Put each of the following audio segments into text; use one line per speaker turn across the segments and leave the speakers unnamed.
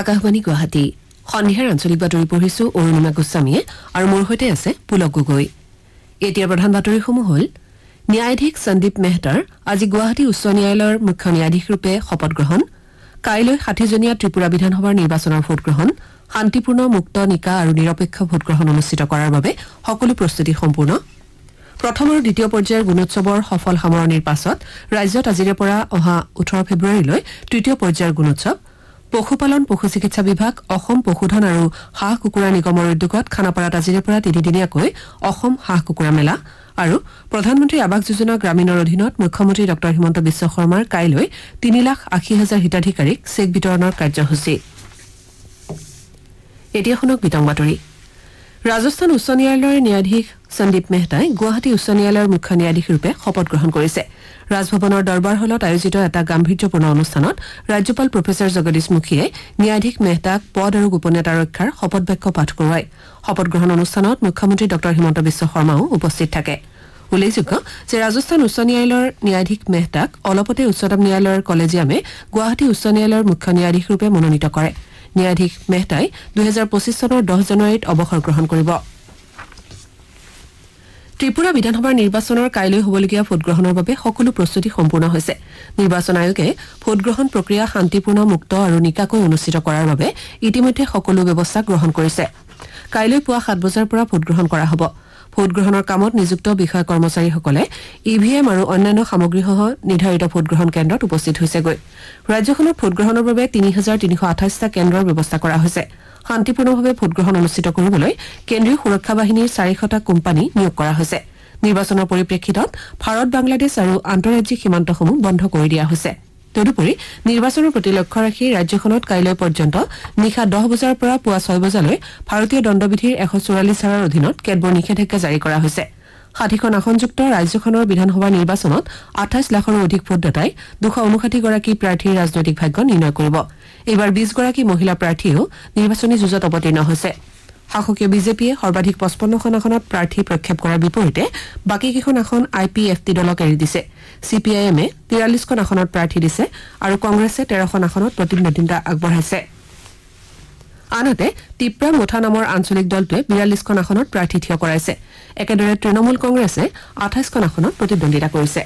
আকাশবাণী গুৱাহাটী। সন্ধিয়াৰ আঞ্চলিক বাতৰি পঢ়িছো অৰুণিমা গোস্বামীয়ে আৰু মোৰ সৈতে আছে পুলক গগৈ। এতিয়া প্ৰধান বাতৰিসমূহ হ'ল ন্যায়াধীশ সন্দীপ মেহতাৰ আজি গুৱাহাটী উচ্চ ন্যায়ালয়ৰ মুখ্য ন্যায়াধীশৰূপে শপত গ্ৰহণ কাইলৈ ষাঠিজনীয়া ত্ৰিপুৰা বিধানসভাৰ নিৰ্বাচনৰ ভোটগ্ৰহণ শান্তিপূৰ্ণ মুক্ত নিকা আৰু নিৰপেক্ষ ভোটগ্ৰহণ অনুষ্ঠিত কৰাৰ বাবে সকলো প্ৰস্তুতি সম্পূৰ্ণ। প্ৰথম আৰু দ্বিতীয় পৰ্যায়ৰ গুণোৎসৱৰ সফল সামৰণিৰ পাছত ৰাজ্যত আজিৰে পৰা অহা ওঠৰ ফেব্ৰুৱাৰীলৈ তৃতীয় পৰ্যায়ৰ গুণোৎসৱ পশুপালন পশু চিকিৎসা বিভাগ অসম পশুধন আৰু হাঁহ কুকুৰা নিগমৰ উদ্যোগত খানাপাৰাত আজিৰে পৰা তিনিদিনীয়াকৈ অসম হাঁহ কুকুৰা মেলা আৰু প্ৰধানমন্ত্ৰী আৱাস যোজনা গ্ৰামীণৰ অধীনত মুখ্যমন্ত্ৰী ডঃ হিমন্ত বিশ্ব শৰ্মাৰ কাইলৈ তিনি লাখ আশী হাজাৰ হিতাধিকাৰীক চেক বিতৰণৰ কাৰ্যসূচী। ৰাজস্থান উচ্চ ন্যায়ালয়ৰ ন্যায়াধীশ সন্দীপ মেহতাই গুৱাহাটী উচ্চ ন্যায়ালয়ৰ মুখ্য ন্যায়াধীশৰূপে শপত গ্ৰহণ কৰিছে। ৰাজভৱনৰ দৰবাৰ হলত আয়োজিত এটা গাম্ভীৰ্যপূৰ্ণ অনুষ্ঠানত ৰাজ্যপাল প্ৰফেচাৰ জগদীশ মুখীয়ে ন্যায়াধীশ মেহতাক পদ আৰু গোপনীয়তা ৰক্ষাৰ শপত বাক্য পাঠ কৰোৱায়। শপত গ্ৰহণ অনুষ্ঠানত মুখ্যমন্ত্ৰী ডঃ হিমন্ত বিশ্ব শৰ্মাও উপস্থিত থাকে। উল্লেখযোগ্য যে ৰাজস্থান উচ্চ ন্যায়ালয়ৰ ন্যায়াধীশ মেহতাক অলপতে উচ্চতম ন্যায়ালয়ৰ কলেজিয়ামে গুৱাহাটী উচ্চ ন্যায়ালয়ৰ মুখ্য ন্যায়াধীশৰূপে মনোনীত কৰে। ন্যায়াধীশ মেহতাই দুহেজাৰ পঁচিছ চনৰ দহ জানুৱাৰীত অৱসৰ গ্ৰহণ কৰিব। ত্ৰিপুৰা বিধানসভাৰ নিৰ্বাচনৰ কাইলৈ হ'বলগীয়া ভোটগ্ৰহণৰ বাবে সকলো প্ৰস্তুতি সম্পূৰ্ণ হৈছে। নিৰ্বাচন আয়োগে ভোটগ্ৰহণ প্ৰক্ৰিয়া শান্তিপূৰ্ণ মুক্ত আৰু নিকাকৈ অনুষ্ঠিত কৰাৰ বাবে ইতিমধ্যে সকলো ব্যৱস্থা গ্ৰহণ কৰিছে। কাইলৈ পুৱা সাত বজাৰ পৰা ভোটগ্ৰহণ কৰা হ'ব। ভোটগ্ৰহণৰ কামত নিযুক্ত বিষয়া কৰ্মচাৰীসকলে ই ভি এম আৰু অন্যান্য সামগ্ৰীসহ নিৰ্ধাৰিত ভোটগ্ৰহণ কেন্দ্ৰত উপস্থিত হৈছেগৈ। ৰাজ্যখনত ভোটগ্ৰহণৰ বাবে তিনি হাজাৰ তিনিশ আঠাইছটা কেন্দ্ৰৰ ব্যৱস্থা কৰা হৈছে। শান্তিপূৰ্ণভাৱে ভোটগ্ৰহণ অনুষ্ঠিত কৰিবলৈ কেন্দ্ৰীয় সুৰক্ষা বাহিনীৰ চাৰিশটা কোম্পানী নিয়োগ কৰা হৈছে। নিৰ্বাচনৰ পৰিপ্ৰেক্ষিতত ভাৰত বাংলাদেশ আৰু আন্তঃৰাজ্যিক সীমান্তসমূহ বন্ধ কৰি দিয়া হৈছে। তদুপৰি নিৰ্বাচনৰ প্ৰতি লক্ষ্য ৰাখি ৰাজ্যখনত কাইলৈ পৰ্যন্ত নিশা দহ বজাৰ পৰা পুৱা ছয় বজালৈ ভাৰতীয় দণ্ডবিধিৰ এশ চৌৰাল্লিছ ধাৰাৰ অধীনত কেতবোৰ নিষেধাজ্ঞা জাৰি কৰা হৈছে। ষাঠিখন আসনযুক্ত ৰাজ্যখনৰ বিধানসভা নিৰ্বাচনত আঠাইছ লাখৰো অধিক ভোটদাতাই দুশ ঊনষাঠিগৰাকী প্ৰাৰ্থীৰ ৰাজনৈতিক ভাগ্য নিৰ্ণয় কৰিব। এইবাৰ বিশগৰাকী মহিলা প্ৰাৰ্থীয়েও নিৰ্বাচনী যুঁজত অৱতীৰ্ণ হৈছে। শাসকীয় বিজেপিয়ে সৰ্বাধিক পঁচপন্নখন আসনত প্ৰাৰ্থী প্ৰক্ষেপ কৰাৰ বিপৰীতে বাকীকেইখন আসন আই পি এফ টি দলক এৰি দিছে। চি পি আই এমে তিৰাল্লিছখন আসনত প্ৰাৰ্থী দিছে আৰু কংগ্ৰেছে তেৰখন আসনত প্ৰতিদ্বন্দ্বিতা আগবঢ়াইছে। আনহাতে টিপ্ৰা মুঠা নামৰ আঞ্চলিক দলটোৱে বিৰাল্লিছখন আসনত প্ৰাৰ্থী থিয় কৰাইছে। একেদৰে তৃণমূল কংগ্ৰেছে আঠাইছখন আসনত প্ৰতিদ্বন্দ্বিতা কৰিছে।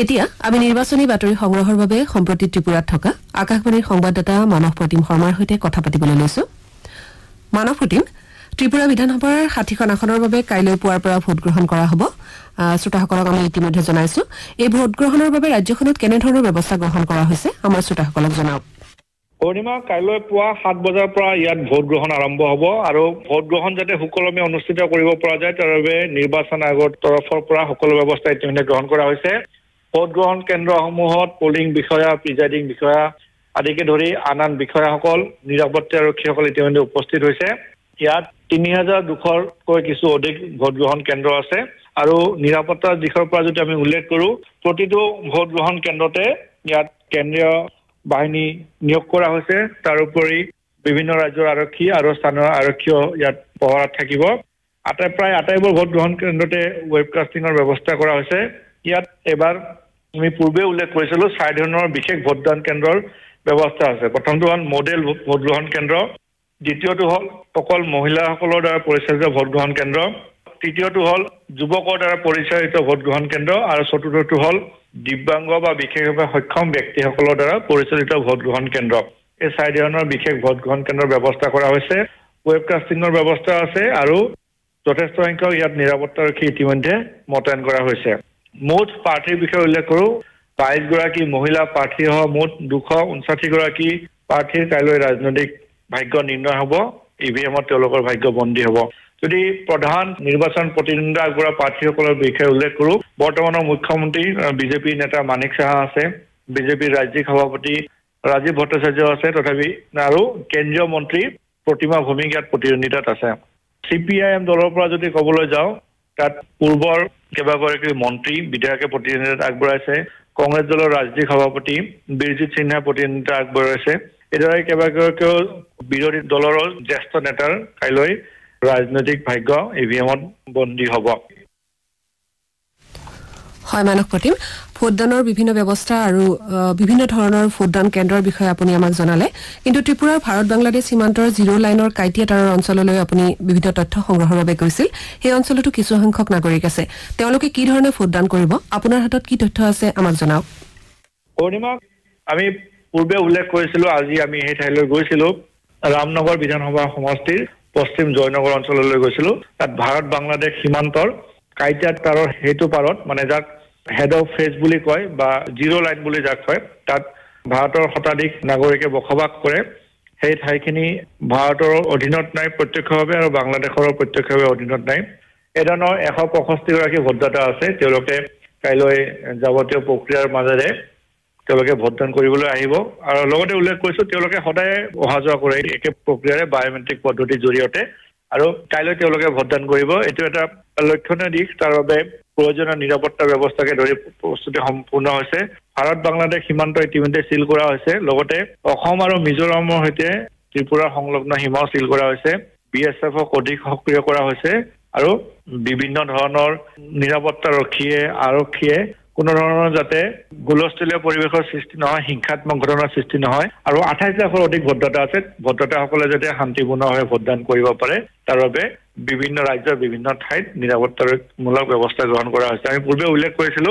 এতিয়া আমি নিৰ্বাচনী বাতৰি সংগ্ৰহৰ বাবে সম্প্ৰতি ত্ৰিপুৰাত থকা আকাশবাণীৰ সংবাদদাতা মানস প্ৰতিম শৰ্মাৰ সৈতে কথা পাতিবলৈ লৈছো। মানৱ প্ৰতিম ত্ৰিপুৰা বিধানসভাৰ ষাঠিখন আসনৰ বাবে কাইলৈ পুৱাৰ পৰা ভোটগ্ৰহণ কৰা হ'ব। শ্ৰোতাসকলক আমি ইতিমধ্যে জনাইছো। এই ভোটগ্ৰহণৰ বাবে ৰাজ্যখনত কেনেধৰণৰ ব্যৱস্থা গ্ৰহণ কৰা হৈছে আমাৰ শ্ৰোতাসকলক জনাওক।
পূৰ্ণিমা কাইলৈ পুৱা সাত বজাৰ পৰা ইয়াত ভোট গ্ৰহণ আৰম্ভ হ'ব আৰু ভোট গ্ৰহণ যাতে সুকলমে অনুষ্ঠিত কৰিব পৰা যায় তাৰ বাবে নিৰ্বাচন আয়োগৰ তৰফৰ পৰা সকলো ব্যৱস্থা ইতিমধ্যে গ্ৰহণ কৰা হৈছে। ভোট গ্ৰহণ কেন্দ্ৰসমূহত পলিং বিষয়া প্ৰিজাইডিং বিষয়া আদিকে ধৰি আন আন বিষয়াসকল নিৰাপত্তা আৰক্ষীসকল ইতিমধ্যে উপস্থিত হৈছে। ইয়াত তিনি হাজাৰ দুশতকৈ কিছু অধিক ভোট গ্ৰহণ কেন্দ্ৰ আছে আৰু নিৰাপত্তাৰ দিশৰ পৰা যদি আমি উল্লেখ কৰোঁ প্ৰতিটো ভোট গ্ৰহণ কেন্দ্ৰতে ইয়াত কেন্দ্ৰীয় বাহিনী নিয়োগ কৰা হৈছে। তাৰোপৰি বিভিন্ন ৰাজ্যৰ আৰক্ষী আৰু স্থানীয় আৰক্ষীও ইয়াত পহৰাত থাকিব। আটাই প্ৰায় আটাইবোৰ ভোট গ্ৰহণ কেন্দ্ৰতে ৱেবকাষ্টিঙৰ ব্যৱস্থা কৰা হৈছে। ইয়াত এবাৰ আমি পূৰ্বে উল্লেখ কৰিছিলো চাৰি ধৰণৰ বিশেষ ভোটদান কেন্দ্ৰৰ ব্যৱস্থা আছে। প্ৰথমটো হ'ল মডেল ভোট গ্ৰহণ কেন্দ্ৰ দ্বিতীয়টো হ'ল অকল মহিলাসকলৰ দ্বাৰা পৰিচালিত ভোট গ্ৰহণ কেন্দ্ৰ তৃতীয়টো হ'ল যুৱকৰ দ্বাৰা পৰিচালিত ভোট গ্ৰহণ কেন্দ্ৰ আৰু চতুৰ্থটো হ'ল দিব্যাংগ বা বিশেষভাৱে সক্ষম ব্যক্তিসকলৰ দ্বাৰা পৰিচালিত ভোট গ্ৰহণ কেন্দ্ৰ। এই চাৰি ধৰণৰ বিশেষ ভোট গ্ৰহণ কেন্দ্ৰৰ ব্যৱস্থা কৰা হৈছে। ৱেবকাষ্টিঙৰ ব্যৱস্থা আছে আৰু যথেষ্ট সংখ্যক ইয়াত নিৰাপত্তাৰক্ষী ইতিমধ্যে মোতায়েন কৰা হৈছে। মুঠ প্ৰাৰ্থীৰ বিষয়ে উল্লেখ কৰোঁ। বাইছ গৰাকী মহিলা প্ৰাৰ্থীসহ মুঠ দুশ ঊনষাঠিগৰাকী প্ৰাৰ্থীৰ কাইলৈ ৰাজনৈতিক ভাগ্য নিৰ্ণয় হ'ব। ই ভি এমত তেওঁলোকৰ ভাগ্য বন্দী হ'ব। যদি প্ৰধান নিৰ্বাচন প্ৰতিদ্বন্দ্বিতা আগবঢ়োৱা প্ৰাৰ্থীসকলৰ বিষয়ে উল্লেখ কৰোঁ বৰ্তমানৰ মুখ্যমন্ত্ৰী বিজেপিৰ নেতা মানিক চাহা আছে বিজেপিৰ ৰাজ্যিক সভাপতি ৰাজীৱ ভট্টাচাৰ্য আছে তথাপি আৰু কেন্দ্ৰীয় মন্ত্ৰী প্ৰতিমা ভৌমিক ইয়াত প্ৰতিদ্বন্দ্বিতাত আছে। চি পি আই এম দলৰ পৰা যদি ক'বলৈ যাওঁ তাত পূৰ্বৰ কেইবাগৰাকী মন্ত্ৰী বিধায়কে প্ৰতিদ্বন্দ্বিতা আগবঢ়াইছে। কংগ্ৰেছ দলৰ ৰাজ্যিক সভাপতি বীৰজিৎ সিনহাই প্ৰতিদ্বন্দ্বিতা আগবঢ়াইছে। এইদৰে কেইবাগৰাকীও বিৰোধী দলৰ জ্যেষ্ঠ নেতাৰ কাইলৈ ৰাজনৈতিক ভাগ্য ই ভি এমত বন্দী হ'ব।
হয় মানস প্ৰতিম। ভোটদানৰ বিভিন্ন ব্যৱস্থা আৰু বিভিন্ন ধৰণৰ ভোটদান কেন্দ্ৰৰ বিষয়ে আপুনি আমাক জনালে। কিন্তু ত্ৰিপুৰাৰ ভাৰত বাংলাদেশ সীমান্তৰ জিৰ' লাইনৰ কাইটিয়া তাৰৰ অঞ্চললৈ আপুনি বিভিন্ন তথ্য সংগ্ৰহৰ বাবে গৈছিল। সেই অঞ্চলতো কিছুসংখ্যক নাগৰিক আছে। তেওঁলোকে কি ধৰণে ভোটদান কৰিব? আপোনাৰ হাতত কি তথ্য আছে আমাক জনাওক।
আমি পূৰ্বে উল্লেখ কৰিছিলো আজি আমি সেই ঠাইলৈ গৈছিলো। ৰামনগৰ বিধানসভা সমষ্টিৰ পশ্চিম জয়নগৰ অঞ্চললৈ গৈছিলো। তাত ভাৰত বাংলাদেশ সীমান্তৰ কাইটিয়া তাৰৰ সেইটো পাৰত মানে যাক হেড অফ ফেচ বুলি কয় বা জিৰ' লাইন বুলি যাক কয় তাত ভাৰতৰ শতাধিক নাগৰিকে বসবাস কৰে। সেই ঠাইখিনি ভাৰতৰ অধীনত নাই প্ৰত্যক্ষভাৱে আৰু বাংলাদেশৰো প্ৰত্যক্ষভাৱে অধীনত নাই। এই ধৰণৰ এশ পঁয়ষষ্ঠিগৰাকী ভোটদাতা আছে তেওঁলোকে কাইলৈ যাৱতীয় প্ৰক্ৰিয়াৰ মাজেৰে তেওঁলোকে ভোটদান কৰিবলৈ আহিব। আৰু লগতে উল্লেখ কৰিছো তেওঁলোকে সদায় অহা যোৱা কৰে একে প্ৰক্ৰিয়াৰে বায়'মেট্ৰিক পদ্ধতিৰ জৰিয়তে। আৰু কাইলৈ তেওঁলোকে ভোটদান কৰিব। এইটো এটা লক্ষণীয় দিশ। তাৰ বাবে প্ৰয়োজনীয় নিৰাপত্তা ব্যৱস্থাকে ধৰি প্ৰস্তুতি সম্পূৰ্ণ হৈছে। ভাৰত বাংলাদেশ সীমান্ত ইতিমধ্যে চিল কৰা হৈছে। লগতে অসম আৰু মিজোৰামৰ সৈতে ত্ৰিপুৰাৰ সংলগ্ন সীমাও চিল কৰা হৈছে। বি এছ এফক অধিক সক্ৰিয় কৰা হৈছে। আৰু বিভিন্ন ধৰণৰ নিৰাপত্তাৰক্ষীয়ে আৰক্ষীয়ে কোনো ধৰণৰ যাতে হুলস্থলীয়া পৰিৱেশৰ সৃষ্টি নহয় হিংসাত্মক ঘটনাৰ সৃষ্টি নহয় আৰু আঠাইছ লাখৰ অধিক ভোটদাতা আছে। ভোটদাতাসকলে যাতে শান্তিপূৰ্ণভাৱে ভোটদান কৰিব পাৰে তাৰ বাবে বিভিন্ন ৰাজ্যৰ বিভিন্ন ঠাইত নিৰাপত্তামূলক ব্যৱস্থা গ্ৰহণ কৰা হৈছে। আমি পূৰ্বে উল্লেখ কৰিছিলো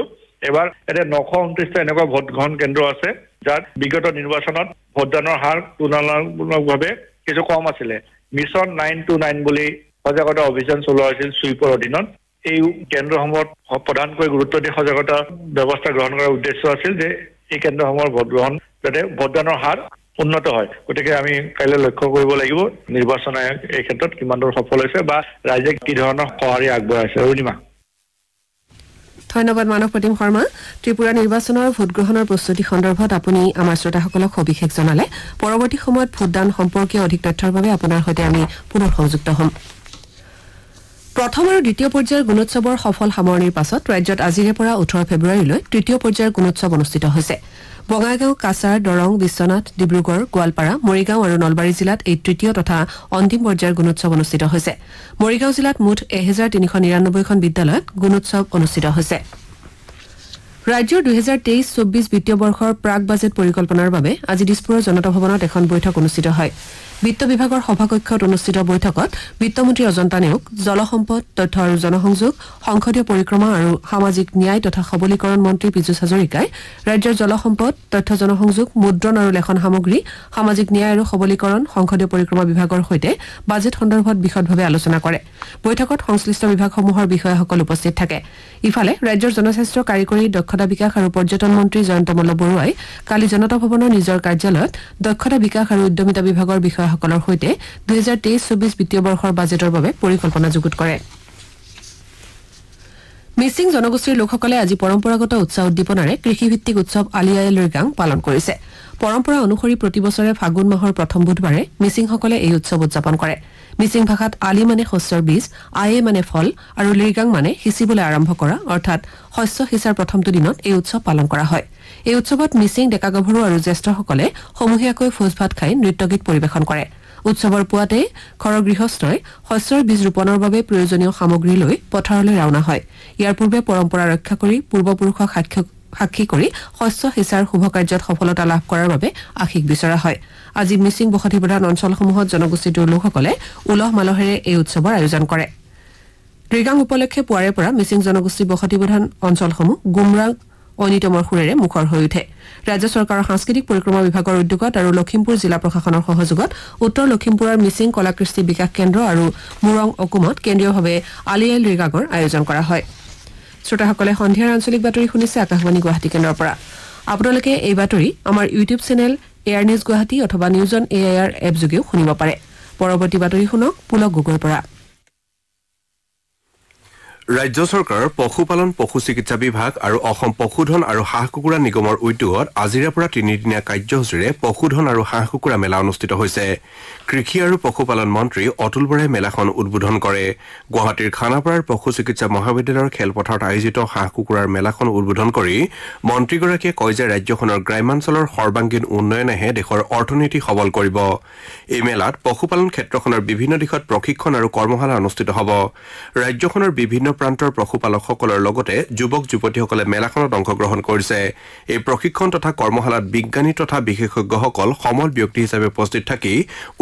এবাৰ এতিয়া নশ ঊনত্ৰিশটা এনেকুৱা ভোট গ্ৰহণ কেন্দ্ৰ আছে যাত বিগত নিৰ্বাচনত ভোটদানৰ হাৰ তুলনামূলকভাৱে কিছু কম আছিলে। মিছন নাইন টু নাইন বুলি সজাগতা অভিযান চলোৱা হৈছিল চুইপৰ অধীনত। এই কেন্দ্ৰসমূহত প্ৰধানকৈ গুৰুত্ব দি সজাগতা ব্যৱস্থা গ্ৰহণ কৰাৰ উদ্দেশ্য আছিল যে এই কেন্দ্ৰসমূহৰ ভোট গ্ৰহণ যাতে ভোটদানৰ হাৰ উন্নত হয়। গতিকে আমি কাইলৈ লক্ষ্য কৰিব লাগিব নিৰ্বাচন আয়োগ এই ক্ষেত্ৰত কিমান দূৰ সফল হৈছে বা ৰাইজে কি ধৰণৰ সঁহাৰি আগবঢ়াইছে অৰুণিমা।
ধন্যবাদ মানৱ প্ৰতিম শৰ্মা। ত্ৰিপুৰা নিৰ্বাচনৰ ভোটগ্ৰহণৰ প্ৰস্তুতি সন্দৰ্ভত আপুনি আমাৰ শ্ৰোতাসকলক সবিশেষ জনালে। পৰৱৰ্তী সময়ত ভোটদান সম্পৰ্কীয় অধিক তথ্যৰ বাবে আপোনাৰ সৈতে আমি পুনৰ সংযুক্ত হ'ম। প্ৰথম আৰু দ্বিতীয় পৰ্যায়ৰ গুণোৎসৱৰ সফল সামৰণিৰ পাছত ৰাজ্যত আজিৰে পৰা ওঠৰ ফেব্ৰুৱাৰীলৈ তৃতীয় পৰ্যায়ৰ গুণোৎসৱ অনুষ্ঠিত হৈছে। বঙাইগাঁও কাছাৰ দৰং বিশ্বনাথ ডিব্ৰুগড় গোৱালপাৰা মৰিগাঁও আৰু নলবাৰী জিলাত এই তৃতীয় তথা অন্তিম পৰ্যায়ৰ গুণোৎসৱ অনুষ্ঠিত হৈছে। মৰিগাঁও জিলাত মুঠ এহেজাৰ তিনিশ নিৰানব্বৈখন বিদ্যালয়ত গুণোৎসৱ অনুষ্ঠিত হৈছে। ৰাজ্যৰ দুহেজাৰ তেইছ চৌব্বিছ বিত্তীয় বৰ্ষৰ প্ৰাক বাজেট পৰিকল্পনাৰ বাবে আজি দিছপুৰৰ জনতা ভৱনত এখন বৈঠক অনুষ্ঠিত হয়। বিত্ত বিভাগৰ সভাকক্ষত অনুষ্ঠিত বৈঠকত বিত্তমন্ত্ৰী অজন্তা নেওগ জলসম্পদ তথ্য আৰু জনসংযোগ সংসদীয় পৰিক্ৰমা আৰু সামাজিক ন্যায় তথা সবলীকৰণ মন্ত্ৰী পীযুষ হাজৰিকাই ৰাজ্যৰ জলসম্পদ তথ্য জনসংযোগ মুদ্ৰণ আৰু লেখন সামগ্ৰী সামাজিক ন্যায় আৰু সবলীকৰণ সংসদীয় পৰিক্ৰমা বিভাগৰ সৈতে বাজেট সন্দৰ্ভত বিশদভাৱে আলোচনা কৰে। বৈঠকত সংশ্লিষ্ট বিভাগসমূহৰ বিষয়াসকল উপস্থিত থাকে। ইফালে ৰাজ্যৰ জনস্বাস্থ্য কাৰিকৰী দক্ষতা বিকাশ আৰু পৰ্যটন মন্ত্ৰী জয়ন্ত মল্ল বৰুৱাই কালি জনতা ভৱনৰ নিজৰ কাৰ্যালয়ত দক্ষতা বিকাশ আৰু উদ্যমিতা বিভাগৰ বিষয়াসকলৰ সৈতে দুহেজাৰ তেইছ চৌবিছ বিত্তীয় বৰ্ষৰ বাজেটৰ বাবে পৰিকল্পনা যুগুত কৰে। মিচিং জনগোষ্ঠীৰ লোকসকলে আজি পৰম্পৰাগত উৎসাহ উদ্দীপনাৰে কৃষিভিত্তিক উৎসৱ আলি আই লৃগাং পালন কৰিছে। পৰম্পৰা অনুসৰি প্ৰতিবছৰে ফাগুন মাহৰ প্ৰথম বুধবাৰে মিচিংসকলে এই উৎসৱ উদযাপন কৰে। মিচিং ভাষাত আলি মানে শস্যৰ বীজ আয়ে মানে ফল আৰু লিৰগাং মানে সিঁচিবলৈ আৰম্ভ কৰা অৰ্থাৎ শস্য সিঁচাৰ প্ৰথমটো দিনত এই উৎসৱ পালন কৰা হয়। এই উৎসৱত মিচিং ডেকা গাভৰু আৰু জ্যেষ্ঠসকলে সমূহীয়াকৈ ভোজ ভাত খাই নৃত্যগীত পৰিৱেশন কৰে। উৎসৱৰ পুৱাতে ঘৰৰ গৃহস্থই শস্যৰ বীজ ৰোপণৰ বাবে প্ৰয়োজনীয় সামগ্ৰী লৈ পথাৰলৈ ৰাওনা হয়। ইয়াৰ পূৰ্বে পৰম্পৰা ৰক্ষা কৰি পূৰ্বপুৰুষক সাক্ষ্য সাক্ষী কৰি শস্য সিঁচাৰ শুভ কাৰ্যত সফলতা লাভ কৰাৰ বাবে আশীষ বিচৰা হয়। আজি মিচিং বসতি প্ৰধান অঞ্চলসমূহত জনগোষ্ঠীটোৰ লোকসকলে উলহ মালহেৰে এই উৎসৱৰ আয়োজন কৰে। ৰিগাং উপলক্ষে পুৱাৰে পৰা মিচিং জনগোষ্ঠী বসতি প্ৰধান অঞ্চলসমূহ গুমৰাং ঐনিতমৰ সুৰেৰে মুখৰ হৈ উঠে। ৰাজ্য চৰকাৰৰ সাংস্কৃতিক পৰিক্ৰমা বিভাগৰ উদ্যোগত আৰু লখিমপুৰ জিলা প্ৰশাসনৰ সহযোগত উত্তৰ লখিমপুৰৰ মিচিং কলাকৃষ্টি বিকাশ কেন্দ্ৰ আৰু মুৰং অকুমত কেন্দ্ৰীয়ভাৱে আলি আই লৃগাগৰ আয়োজন কৰা হয়। শ্ৰোতাসকলে সন্ধিয়াৰ আঞ্চলিক বাতৰি শুনিছে আকাশবাণী গুৱাহাটী কেন্দ্ৰৰ পৰা। আপোনালোকে এই বাতৰি আমাৰ YouTube channel AIR news Guwahati অথবা news on A I R app যোগেও শুনিব পাৰে। পৰৱৰ্তী বাতৰি শুনক পুলক গগৈৰ পৰা।
ৰাজ্য চৰকাৰৰ পশুপালন পশু চিকিৎসা বিভাগ আৰু অসম পশুধন আৰু হাঁহ কুকুৰা নিগমৰ উদ্যোগত আজিৰে পৰা তিনিদিনীয়া কাৰ্যসূচীৰে পশুধন আৰু হাঁহ কুকুৰা মেলা অনুষ্ঠিত হৈছে। কৃষি আৰু পশুপালন মন্ত্ৰী অতুল বৰাই মেলাখন উদ্বোধন কৰে। গুৱাহাটীৰ খানাপাৰাৰ পশু চিকিৎসা মহাবিদ্যালয়ৰ খেলপথাৰত আয়োজিত হাঁহ কুকুৰাৰ মেলাখন উদ্বোধন কৰি মন্ত্ৰীগৰাকীয়ে কয় যে ৰাজ্যখনৰ গ্ৰাম্যাঞ্চলৰ সৰ্বাংগীন উন্নয়নেহে দেশৰ অৰ্থনীতি সবল কৰিব। এই মেলাত পশুপালন ক্ষেত্ৰখনৰ বিভিন্ন দিশত প্ৰশিক্ষণ আৰু কৰ্মশালা অনুষ্ঠিত হ'ব। ৰাজ্যখনৰ বিভিন্ন প্ৰান্তৰ পশুপালকসকলৰ লগতে যুৱক যুৱতীসকলে মেলাখনত অংশগ্ৰহণ কৰিছে। এই প্ৰশিক্ষণ তথা কৰ্মশালাত বিজ্ঞানী তথা বিশেষজ্ঞসকল সমল ব্যক্তি হিচাপে উপস্থিত থাকি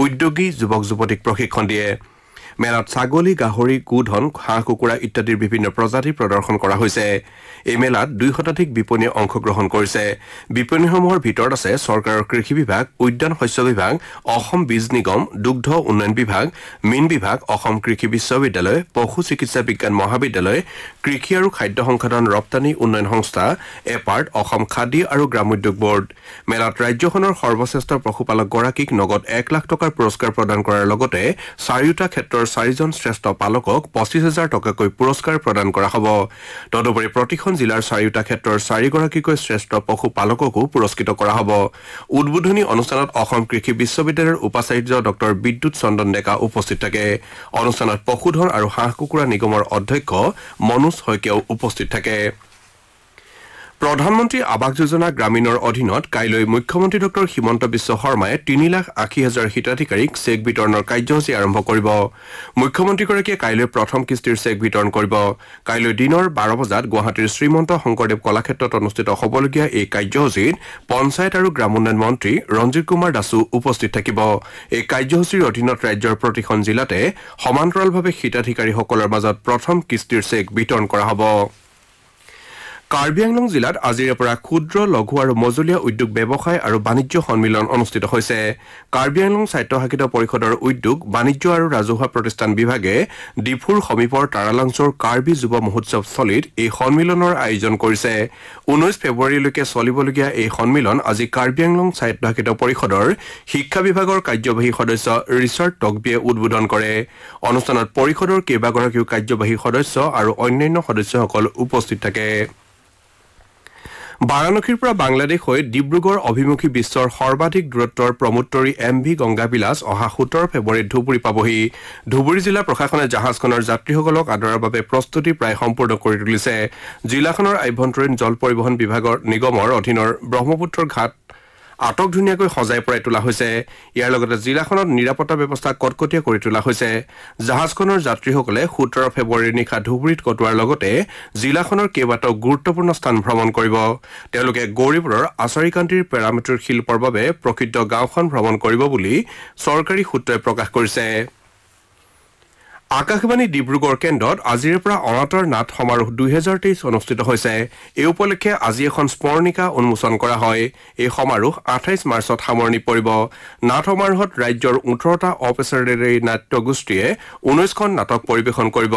উদ্যোগী যুৱক যুৱতীক প্ৰশিক্ষণ দিয়ে। মেলাত ছাগলী গাহৰি গোধন হাঁহ কুকুৰা ইত্যাদিৰ বিভিন্ন প্ৰজাতি প্ৰদৰ্শন কৰা হৈছে। এই মেলাত দুই শতাধিক বিপণীয়ে অংশগ্ৰহণ কৰিছে। বিপণীসমূহৰ ভিতৰত আছে চৰকাৰৰ কৃষি বিভাগ উদ্যান শস্য বিভাগ অসম বীজ নিগম দুগ্ধ উন্নয়ন বিভাগ মীন বিভাগ অসম কৃষি বিশ্ববিদ্যালয় পশু চিকিৎসা বিজ্ঞান মহাবিদ্যালয় কৃষি আৰু খাদ্য সংসাধন ৰপ্তানি উন্নয়ন সংস্থা এপাৰ্ট অসম খাদী আৰু গ্ৰামোদ্যোগ বৰ্ড। মেলাত ৰাজ্যখনৰ সৰ্বশ্ৰেষ্ঠ পশুপালকগৰাকীক নগদ এক লাখ টকাৰ পুৰস্কাৰ প্ৰদান কৰাৰ লগতে চাৰিওটা ক্ষেত্ৰৰ চাৰিজন শ্ৰেষ্ঠ পালকক পঁচিছ হাজাৰ টকাকৈ পুৰস্কাৰ প্ৰদান কৰা হ'ব। তদুপৰি প্ৰতিখন জিলাৰ চাৰিওটা ক্ষেত্ৰৰ চাৰিগৰাকীকৈ শ্ৰেষ্ঠ পশুপালককো পুৰস্কৃত কৰা হ'ব। উদ্বোধনী অনুষ্ঠানত অসম কৃষি বিশ্ববিদ্যালয়ৰ উপাচাৰ্য ডঃ বিদ্যুৎ চন্দন ডেকা উপস্থিত থাকে। অনুষ্ঠানত পশুধন আৰু হাঁহ কুকুৰা নিগমৰ অধ্যক্ষ মনোজ শইকীয়াও উপস্থিত থাকে। প্ৰধানমন্ত্ৰী আৱাস যোজনা গ্ৰামীণৰ অধীনত কাইলৈ মুখ্যমন্ত্ৰী ডঃ হিমন্ত বিশ্ব শৰ্মাই তিনি লাখ আশী হাজাৰ হিতাধিকাৰীক চেক বিতৰণৰ কাৰ্যসূচী আৰম্ভ কৰিব। মুখ্যমন্ত্ৰীগৰাকীয়ে কাইলৈ প্ৰথম কিস্তিৰ চেক বিতৰণ কৰিব। কাইলৈ দিনৰ বাৰ বজাত গুৱাহাটীৰ শ্ৰীমন্ত শংকৰদেৱ কলাক্ষেত্ৰত অনুষ্ঠিত হ'বলগীয়া এই কাৰ্যসূচীত পঞ্চায়ত আৰু গ্ৰামোন্নয়ন মন্ত্ৰী ৰঞ্জিত কুমাৰ দাসো উপস্থিত থাকিব। এই কাৰ্যসূচীৰ অধীনত ৰাজ্যৰ প্ৰতিখন জিলাতে সমান্তৰালভাৱে হিতাধিকাৰীসকলৰ মাজত প্ৰথম কিস্তিৰ চেক বিতৰণ কৰা হ'ব। কাৰ্বি আংলং জিলাত আজিৰে পৰা ক্ষুদ্ৰ লঘু আৰু মজলীয়া উদ্যোগ ব্যৱসায় আৰু বাণিজ্য সন্মিলন অনুষ্ঠিত হৈছে। কাৰ্বি আংলং স্বায়ত্তশাসিত পৰিষদৰ উদ্যোগ বাণিজ্য আৰু ৰাজহুৱা প্ৰতিষ্ঠান বিভাগে ডিফুৰ সমীপৰ তাৰালাংচৰ কাৰ্বি যুৱ মহোৎসৱ স্থলীত এই সন্মিলনৰ আয়োজন কৰিছে। ঊনৈশ ফেব্ৰুৱাৰীলৈকে চলিবলগীয়া এই সন্মিলন আজি কাৰ্বি আংলং স্বায়ত্তশাসিত পৰিষদৰ শিক্ষা বিভাগৰ কাৰ্যবাহী সদস্য ৰিচাৰ্ড টকবিয়ে উদ্বোধন কৰে। অনুষ্ঠানত পৰিষদৰ কেইবাগৰাকীও কাৰ্যবাহী সদস্য আৰু অন্যান্য সদস্যসকল উপস্থিত থাকে। বাৰাণসীৰ পৰা বাংলাদেশ হৈ ডিব্ৰুগড় অভিমুখী বিশ্বৰ সৰ্বাধিক দূৰত্বৰ প্ৰমোত্তৰী এম ভি গংগাবিলাস অহা সোতৰ ফেব্ৰুৱাৰীত ধুবুৰী পাবহি। ধুবুৰী জিলা প্ৰশাসনে জাহাজখনৰ যাত্ৰীসকলক আদৰাৰ বাবে প্ৰস্তুতি প্ৰায় সম্পূৰ্ণ কৰি তুলিছে। জিলাখনৰ আভ্যন্তৰীণ জল পৰিবহণ বিভাগৰ নিগমৰ অধীনৰ ব্ৰহ্মপুত্ৰৰ ঘাট আটক ধুনীয়াকৈ সজাই পৰাই তোলা হৈছে। ইয়াৰ লগতে জিলাখনত নিৰাপত্তা ব্যৱস্থা কটকটীয়া কৰি তোলা হৈছে। জাহাজখনৰ যাত্ৰীসকলে সোতৰ ফেব্ৰুৱাৰীৰ নিশা ধুবুৰীত কটোৱাৰ লগতে জিলাখনৰ কেইবাটাও গুৰুত্বপূৰ্ণ স্থান ভ্ৰমণ কৰিব। তেওঁলোকে গৌৰীপুৰৰ আচাৰীকান্তিৰ পেৰামিটাৰ শিল্পৰ বাবে প্ৰসিদ্ধ গাঁওখন ভ্ৰমণ কৰিব বুলি চৰকাৰী সূত্ৰই প্ৰকাশ কৰিছে। আকাশবাণী ডিব্ৰুগড় কেন্দ্ৰত আজিৰে পৰা অনাতাঁৰ নাট সমাৰোহ দুহেজাৰ তেইছ অনুষ্ঠিত হৈছে। এই উপলক্ষে আজি এখন স্মৰণিকা উন্মোচন কৰা হয়। এই সমাৰোহ আঠাইছ মাৰ্চত সামৰণি পৰিব। নাট সমাৰোহত ৰাজ্যৰ ওঠৰটা অপেচাৰী নাট্যগোষ্ঠীয়ে ঊনৈছখন নাটক পৰিৱেশন কৰিব।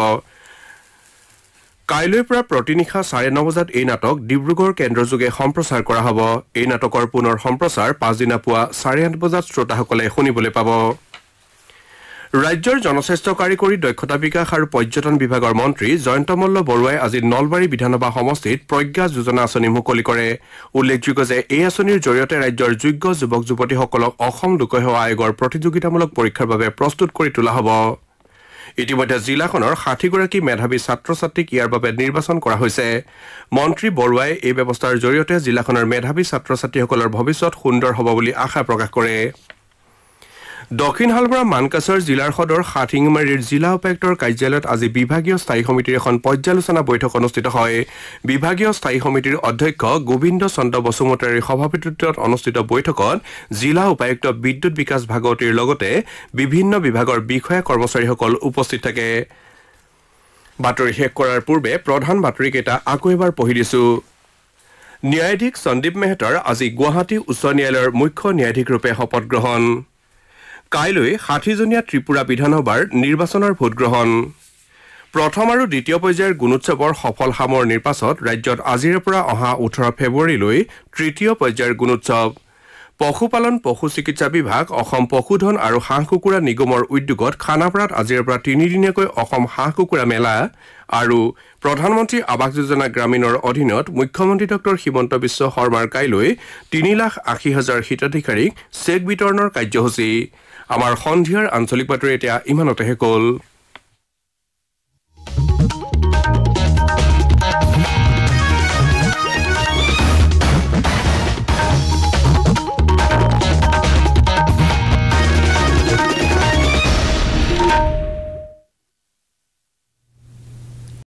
কাইলৈৰ পৰা প্ৰতিনিশা চাৰে ন বজাত এই নাটক ডিব্ৰুগড় কেন্দ্ৰযোগে সম্প্ৰচাৰ কৰা হ'ব। এই নাটকৰ পুনৰ সম্প্ৰচাৰ পাছদিনা পুৱা চাৰে আঠ বজাত শ্ৰোতাসকলে শুনিবলৈ পাব। ৰাজ্যৰ জনস্বাস্থ্য কাৰিকৰী দক্ষতা বিকাশ আৰু পৰ্যটন বিভাগৰ মন্ত্ৰী জয়ন্ত মল্ল বৰুৱাই আজি নলবাৰী বিধানসভা সমষ্টিত প্ৰজ্ঞা যোজনা আঁচনি মুকলি কৰে। উল্লেখযোগ্য যে এই আঁচনিৰ জৰিয়তে ৰাজ্যৰ যোগ্য যুৱক যুৱতীসকলক অসম লোকসেৱা আয়োগৰ প্ৰতিযোগিতামূলক পৰীক্ষাৰ বাবে প্ৰস্তুত কৰি তোলা হ'ব। ইতিমধ্যে জিলাখনৰ ষাঠিগৰাকী মেধাৱী ছাত্ৰ ছাত্ৰীক ইয়াৰ বাবে নিৰ্বাচন কৰা হৈছে। মন্ত্ৰী বৰুৱাই এই ব্যৱস্থাৰ জৰিয়তে জিলাখনৰ মেধাৱী ছাত্ৰ ছাত্ৰীসকলৰ ভৱিষ্যত সুন্দৰ হ'ব বুলি আশা প্ৰকাশ কৰে। দক্ষিণ হালমৰা মানকাছৰ জিলাৰ সদৰ সাঠিঙমাৰীৰ জিলা উপায়ুক্তৰ কাৰ্যালয়ত আজি বিভাগীয় স্থায়ী সমিতিৰ এখন পৰ্যালোচনা বৈঠক অনুষ্ঠিত হয়। বিভাগীয় স্থায়ী সমিতিৰ অধ্যক্ষ গোবিন্দ চন্দ্ৰ বসুমতাৰীৰ সভাপতিত্বত অনুষ্ঠিত বৈঠকত জিলা উপায়ুক্ত বিদ্যুৎ বিকাশ ভাগৱতীৰ লগতে বিভিন্ন বিভাগৰ বিষয়া কৰ্মচাৰীসকল উপস্থিত থাকে। বাতৰি শেষ কৰাৰ পূৰ্বে প্ৰধান বাতৰিকেইটা আকৌ এবাৰ পঢ়ি দিছো। ন্যায়াধীশ সন্দীপ মেহতাৰ আজি গুৱাহাটী উচ্চ ন্যায়ালয়ৰ মুখ্য ন্যায়াধীশৰূপে শপত গ্ৰহণ। কাইলৈ ষাঠিজনীয়া ত্ৰিপুৰা বিধানসভাৰ নিৰ্বাচনৰ ভোটগ্ৰহণ প্ৰথম আৰু দ্বিতীয় পৰ্যায়ৰ গুণোৎসৱৰ সফল সামৰণিৰ পাছত ৰাজ্যত আজিৰে পৰা অহা ওঠৰ ফেব্ৰুৱাৰীলৈ তৃতীয় পৰ্যায়ৰ গুণোৎসৱ। পশুপালন পশু চিকিৎসা বিভাগ অসম পশুধন আৰু হাঁহ কুকুৰা নিগমৰ উদ্যোগত খানাপাৰাত আজিৰে পৰা তিনিদিনীয়াকৈ অসম হাঁহ কুকুৰা মেলা আৰু প্ৰধানমন্ত্ৰী আৱাস যোজনা গ্ৰামীণৰ অধীনত মুখ্যমন্ত্ৰী ডঃ হিমন্ত বিশ্ব শৰ্মাৰ কাইলৈ তিনি লাখ আশী হাজাৰ হিতাধিকাৰীক চেক বিতৰণৰ কাৰ্যসূচী। আমাৰ সন্ধিয়াৰ আঞ্চলিক বাতৰি এতিয়া ইমানতে শেষ হ'ল